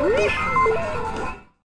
Ui!